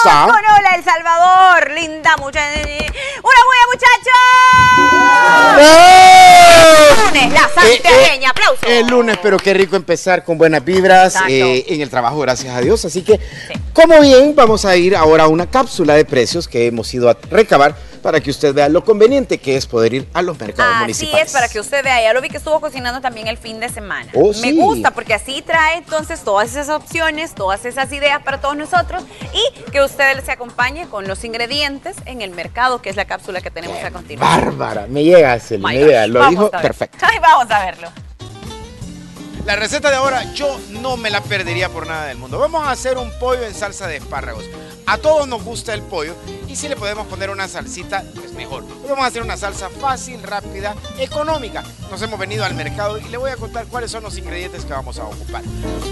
está? Hola El Salvador, linda muchacha. ¡Una buena muchacha! ¡Eh! Lunes, la Eh, eh, santiagueña, aplauso. El lunes, pero qué rico empezar con buenas vibras eh, en el trabajo, gracias a Dios. Así que, como bien, vamos a ir ahora a una cápsula de precios que hemos ido a recabar para que usted vea lo conveniente que es poder ir a los mercados Así municipales. es, para que usted vea. Ya lo vi que estuvo cocinando también el fin de semana. Oh, Me sí. gusta porque así trae entonces todas esas opciones, todas esas ideas para todos nosotros y que usted se acompañe con los ingredientes en el mercado, que es la cápsula que tenemos a continuación. Bárbara, me llega, My me llega. Lo vamos dijo perfecto. Ay, vamos a verlo. La receta de ahora yo no me la perdería por nada del mundo. Vamos a hacer un pollo en salsa de espárragos. A todos nos gusta el pollo y si le podemos poner una salsita, pues mejor. Hoy Vamos a hacer una salsa fácil, rápida, económica. Nos hemos venido al mercado y le voy a contar cuáles son los ingredientes que vamos a ocupar.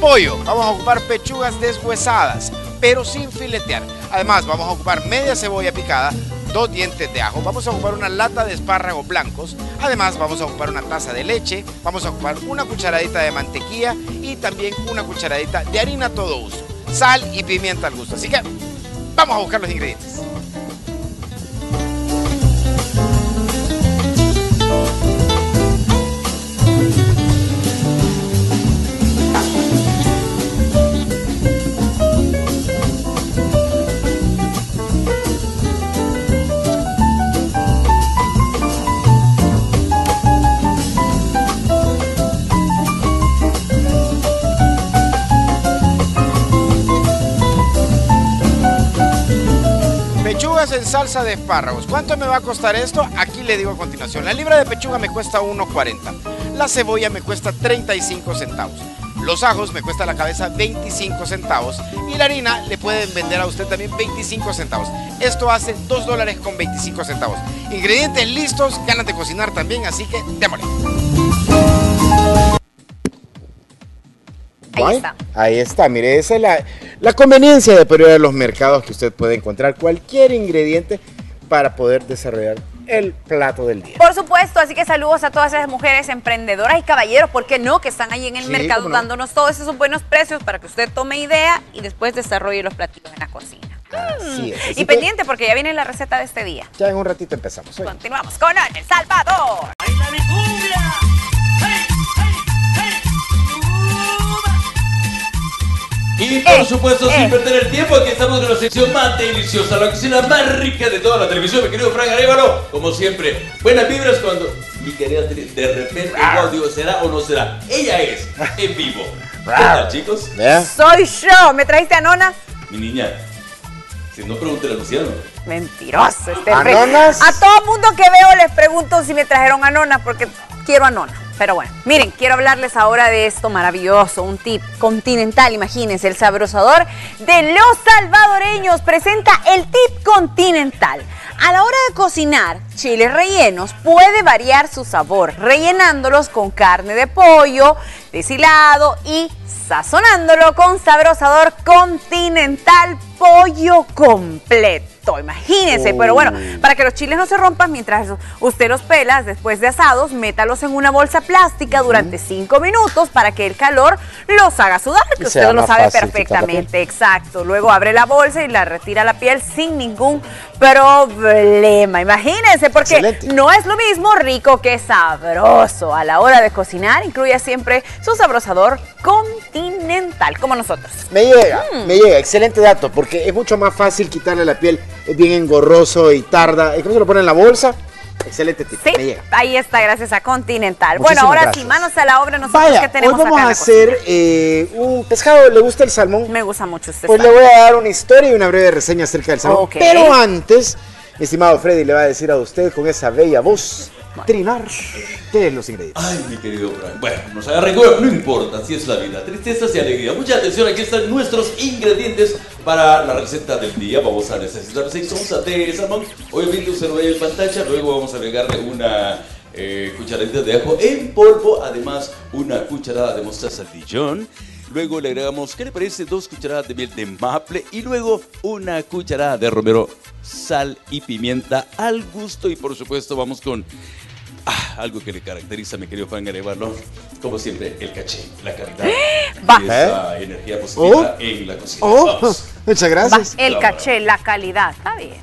Pollo, vamos a ocupar pechugas deshuesadas, pero sin filetear. Además, vamos a ocupar media cebolla picada, dos dientes de ajo, vamos a ocupar una lata de espárragos blancos, además vamos a ocupar una taza de leche, vamos a ocupar una cucharadita de mantequilla y también una cucharadita de harina todo uso, sal y pimienta al gusto. Así que vamos a buscar los ingredientes. Pechugas en salsa de espárragos. ¿Cuánto me va a costar esto? Aquí le digo a continuación. La libra de pechuga me cuesta 1.40. La cebolla me cuesta 35 centavos. Los ajos me cuesta la cabeza 25 centavos. Y la harina le pueden vender a usted también 25 centavos. Esto hace 2 dólares con 25 centavos. Ingredientes listos, ganas de cocinar también, así que démosle. Ahí está. Ahí está, mire, esa es la, la conveniencia de poder ir a los mercados que usted puede encontrar cualquier ingrediente para poder desarrollar el plato del día. Por supuesto, así que saludos a todas esas mujeres emprendedoras y caballeros, ¿por qué no? Que están ahí en el Sí, mercado no. dándonos todos esos buenos precios para que usted tome idea y después desarrolle los platillos en la cocina. Así es. así Y que pendiente porque ya viene la receta de este día. Ya en un ratito empezamos. Oye. Continuamos con El Salvador. Y por Eh, supuesto, eh. sin perder el tiempo, aquí estamos con la sección más deliciosa, la cocina más rica de toda la televisión, mi querido Frank Arevalo. Como siempre, buenas vibras cuando mi querida de repente, wow, digo, ¿será o no será? Ella es en vivo. ¿Qué tal, chicos? Soy yo. ¿Me trajiste a Nona? Mi niña, si no, pregúntale a Luciano. Mentiroso. Este ¿A nonas? A todo mundo que veo les pregunto si me trajeron a Nona porque quiero a Nona. Pero bueno, miren, quiero hablarles ahora de esto maravilloso, un tip continental, imagínense, el sabrosador de los salvadoreños presenta el tip continental. A la hora de cocinar chiles rellenos puede variar su sabor, rellenándolos con carne de pollo, deshilado y sazonándolo con sabrosador continental pollo completo. Imagínense, pero bueno, para que los chiles no se rompan mientras usted los pela después de asados, métalos en una bolsa plástica durante 5 minutos para que el calor los haga sudar, que usted lo sabe perfectamente. Exacto. Luego abre la bolsa y la retira la piel sin ningún problema. Imagínense, porque Excelente. no es lo mismo rico que sabroso. A la hora de cocinar, incluya siempre su sabrosador continental, como nosotros. Me llega, Mm. me llega, excelente dato, porque es mucho más fácil quitarle la piel, es bien engorroso y tarda. ¿Y cómo se lo pone en la bolsa? Excelente tip, Sí, me llega. ahí está, gracias a Continental. Muchísimas bueno, ahora gracias. sí, manos a la obra, nosotros Vaya, que hoy tenemos vamos acá en a hacer eh, un pescado, ¿le gusta el salmón? Me gusta mucho usted. Pues le voy a dar una historia y una breve reseña acerca del salmón. Pero antes, mi estimado Freddy le va a decir a usted con esa bella voz, trinar, ¿qué es los ingredientes? Ay, mi querido Frank. Bueno, nos agarra no importa, así es la vida. Tristezas y alegría. Mucha atención, aquí están nuestros ingredientes para la receta del día. Vamos a necesitar 6 onzas de salmón. Obviamente usted lo ve en pantalla. Luego vamos a agregarle una eh, cucharadita de ajo en polvo. Además, una cucharada de mostaza Dijon. Luego le agregamos, ¿qué le parece? Dos cucharadas de miel de maple. Y luego una cucharada de romero, sal y pimienta al gusto. Y por supuesto vamos con Ah, algo que le caracteriza a mi querido Frank Arevalo, como siempre, el caché, la calidad Va. y esa energía positiva Oh. en la cocina. Oh, Vamos. Muchas Va, gracias. el caché, la calidad. Está bien.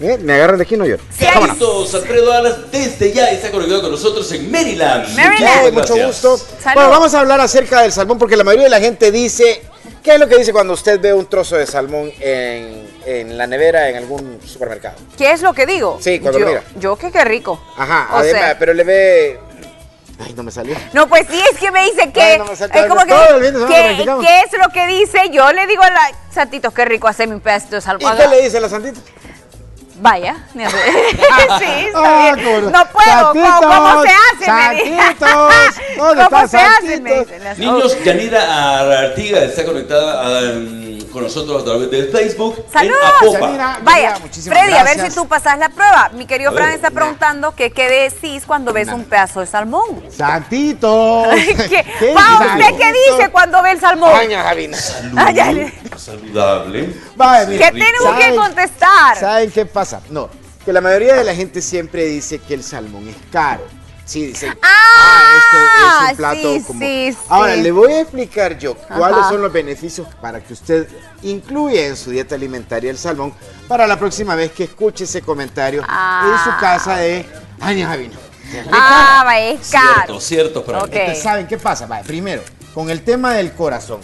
Eh, Me agarran de aquí, no lloro. Sí, Carlitos Alfredo Alas desde ya está conectado con nosotros en Maryland. Maryland. Mucho gusto. Salud. Bueno, vamos a hablar acerca del salmón porque la mayoría de la gente dice, ¿qué es lo que dice cuando usted ve un trozo de salmón en, en la nevera en algún supermercado? ¿Qué es lo que digo? Sí, cuando lo mira. Yo que qué rico. Ajá, O además, sea- pero le ve... Ay, no me salió. No, pues sí, es que me dice que. Bueno, me saltó es como que. Semana ¿qué, es lo que dice? Yo le digo a la. Santitos, qué rico hacerme un pedacito de ¿Y salmón. qué le dice la santita? Vaya. ni hace- sí, está Ah, bien. cómo no. No puedo. ¿Cómo, cómo se hace? Santitos, ¿dónde ¿Cómo están se hace? Me Santitos? dice. Las- Niños, Yanira Artiga está conectada um, con nosotros a través de Facebook ¡Salud! en Apopa. Yanira. Vaya, Yanira, muchísimas Freddy, a ver gracias. si tú pasas la prueba. Mi querido Fran está preguntando que qué decís cuando ves un pedazo de salmón. Santitos. ¿Qué? ¿Qué Pa, ¿Usted qué dice cuando ve el salmón? Ay, ña, Javina. Ay, ay. Saludable. Vaya, mira, ¿Qué tenemos que ¿saben- contestar? ¿Saben qué pasa? No, que la mayoría de la gente siempre dice que el salmón es caro. Sí, dicen, Ah, esto es un plato sí, como... sí, Ahora, sí. le voy a explicar yo cuáles son los beneficios para que usted incluya en su dieta alimentaria el salmón para la próxima vez que escuche ese comentario Ah. en su casa de... Ay, Javino. Ah, va, es caro. Cierto, cierto, Fran. Ok. Entonces, ¿saben qué pasa? Vale, primero, con el tema del corazón.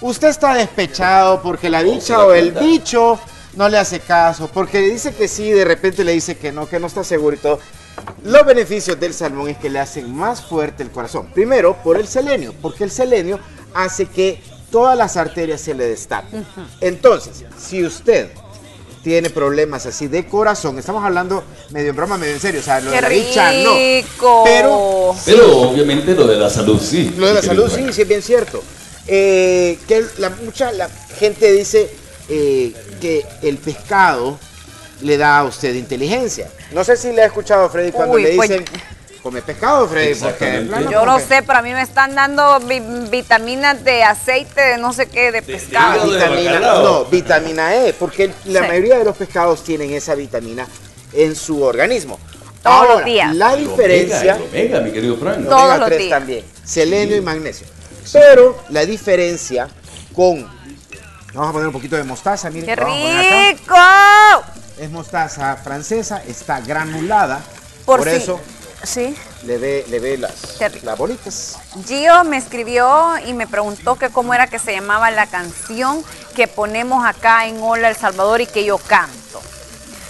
Usted está despechado porque la ¿Cómo se bicha da o el bicho no le hace caso, porque le dice que sí, de repente le dice que no, que no está seguro y todo. Los beneficios del salmón es que le hacen más fuerte el corazón. Primero, por el selenio, porque el selenio hace que todas las arterias se le destapen. Entonces, si usted tiene problemas así de corazón, estamos hablando medio en broma, medio en serio, o sea, lo ¡Qué de la bicha no. rico! Pero Pero obviamente lo de la salud sí. lo de la salud sí, sí es bien cierto. Eh, que la, mucha la gente dice eh, que el pescado le da a usted inteligencia. No sé si le ha escuchado a Freddy cuando Uy, le pues- dicen come pescado, Freddy, porque plano Yo no sé, pero a mí me están dando vi- vitaminas de aceite de no sé qué, de pescado. de vitamina, no, vitamina E, porque la Sí. mayoría de los pescados tienen esa vitamina en su organismo. Todos los Ahora, días. La El diferencia omega, el omega, mi querido Fran. Todos omega los 3 días. también, selenio y magnesio. Pero la diferencia con vamos a poner un poquito de mostaza, miren, ¡Qué vamos a poner acá. rico! Es mostaza francesa, está granulada, Por, eso Sí. le ve, le ve las, las bolitas. Gio me escribió y me preguntó que cómo era que se llamaba la canción que ponemos acá en Hola El Salvador y que yo canto.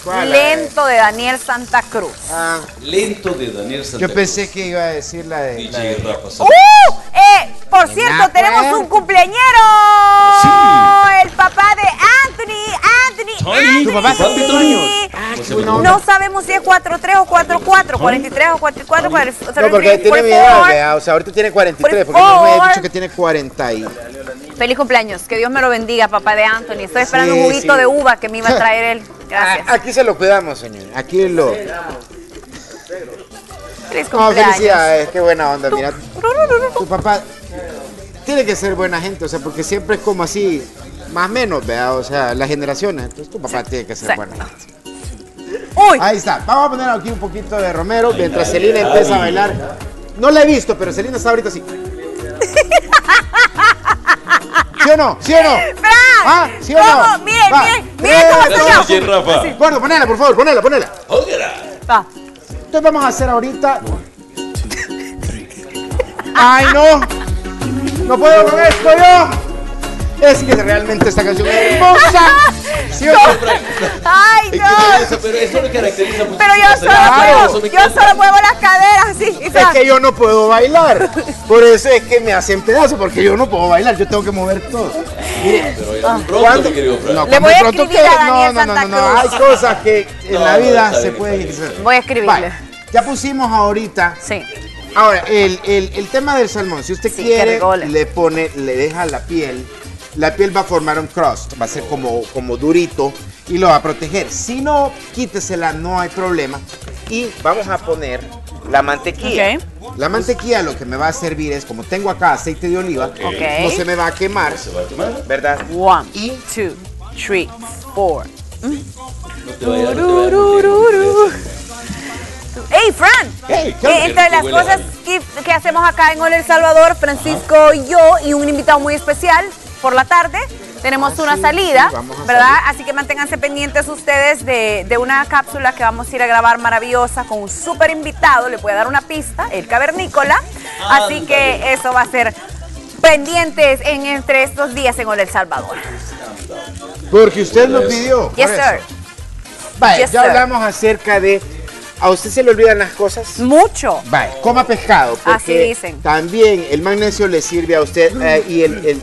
¿Cuál, Lento de Daniel Santa Cruz. Ah, Lento de Daniel Santa yo pensé que iba a decir la de, la DJ de- Rafa ¡Uh! Eh, por cierto, tenemos un cumpleañero. Sí. Tony. ¿Tu papá Papi Tony. Onda. No sabemos si es 43 o 44, 43 o 44, No, porque tiene mi edad, o sea, ahorita tiene 43, porque Por no me ha dicho que tiene 40 y... Feliz cumpleaños, que Dios me lo bendiga, papá de Anthony. Estoy esperando Sí, un juguito sí. de uva que me iba a traer él. Gracias. Ah, Aquí se lo cuidamos, señor. Aquí lo... Feliz No, cumpleaños. felicidades, qué buena onda, mira. Tu papá tiene que ser buena gente, o sea, porque siempre es como así, más o menos, vea, o sea, las generaciones. Entonces tu papá tiene que ser Sí. gente. Uy, Ahí está. Vamos a poner aquí un poquito de Romero mientras Celina empieza a bailar. No la he visto, pero Celina está ahorita así. ¿Sí o no? ¿Sí o no? ¿Ah? ¿Sí o no? ¿Cómo? Miren, Va. miren, miren cómo dos, yo. DJ Rafa. Gordo, ponela, por favor, ponela, ponela. Va. Entonces vamos a hacer ahorita. ¡Ay, no! ¡No puedo con esto yo! Es que realmente esta canción es hermosa. ¿Sí no? Ay, no. eso, pero eso lo caracteriza mucho. Pero yo a solo, me yo solo muevo las caderas así. Es que yo no puedo bailar. Por eso es que me hacen pedazos, porque yo no puedo bailar. Yo tengo que mover todo. Mire, Pero ya muy pronto, ¿cuándo? mi querido Fran. No, Le voy a escribir que- a Daniel no, no, no, no, no, hay cosas que en No, la vida se pueden. Voy a escribirle. Vale, ya pusimos ahorita. Sí. Ahora, el, el- el tema del salmón, si usted Sí, quiere, le pone, le deja la piel, la piel va a formar un crust, va a ser como, como durito y lo va a proteger. Si no, quítesela, no hay problema. Y vamos a poner la mantequilla. La mantequilla lo que me va a servir es, como tengo acá aceite de oliva, no se me va a quemar, Se va a quemar. ¿verdad? One, Y two, three, four. Lejos. ¡Hey, Fran! Hey, ¿qué Eh, entre las cosas que, que hacemos acá en Hola El Salvador, Francisco y yo y un invitado muy especial por la tarde, tenemos Ah, una sí, salida, sí, ¿verdad? salir. Así que manténganse pendientes ustedes de, de una cápsula que vamos a ir a grabar maravillosa con un súper invitado. Le voy a dar una pista, el cavernícola. Así que eso va a ser pendientes en entre estos días en El Salvador. Porque usted lo pidió. Yes, sir. Yes, ya sir. hablamos acerca de. ¿A usted se le olvidan las cosas? Mucho. Vaya, coma pescado. Porque Así dicen. También el magnesio le sirve a usted eh, y el.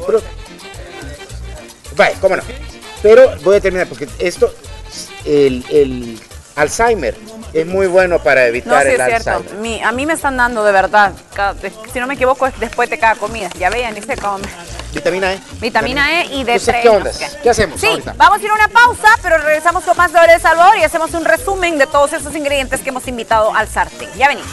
Vaya, cómo no. Pero voy a terminar porque esto. El, el Alzheimer es muy bueno para No, evitar sí el es cierto. Alzheimer. Mi- a mí me están dando de verdad. cada- si no me equivoco, es después de cada comida. Ya vean, ni sé cómo. Vitamina E. Vitamina E y D3. Entonces, ¿qué no onda? qué. ¿Qué hacemos Sí, ahorita? vamos a ir a una pausa, pero regresamos con más de Hora del Salvador y hacemos un resumen de todos esos ingredientes que hemos invitado al sartén. Ya venimos.